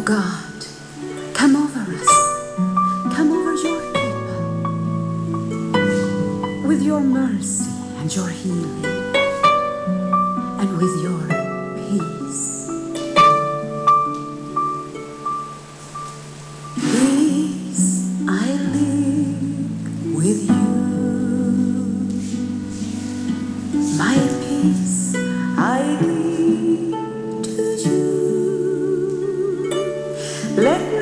Oh God, come over us. Come over your people with your mercy and your healing and with your peace. I live with you. My peace. Let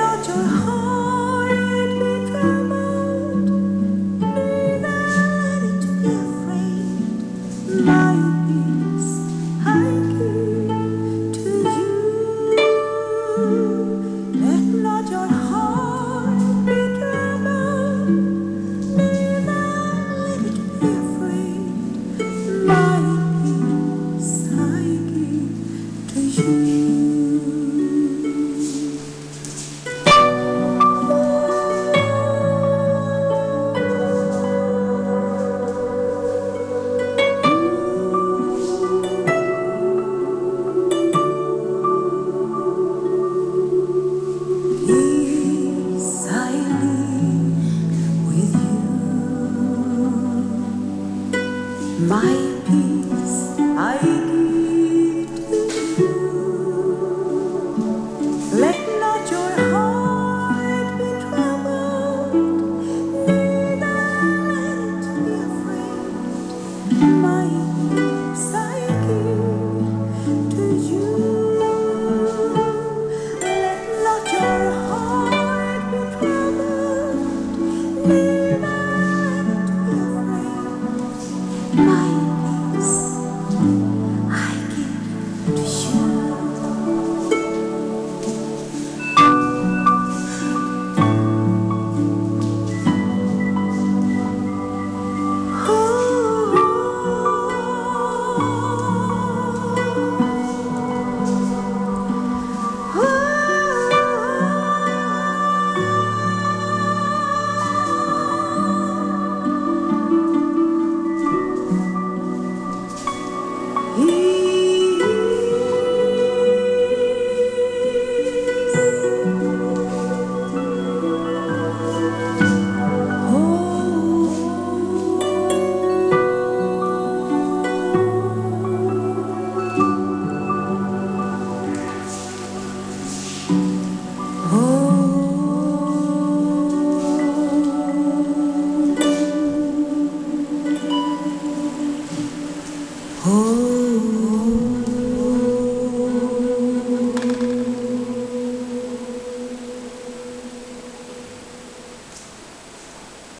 my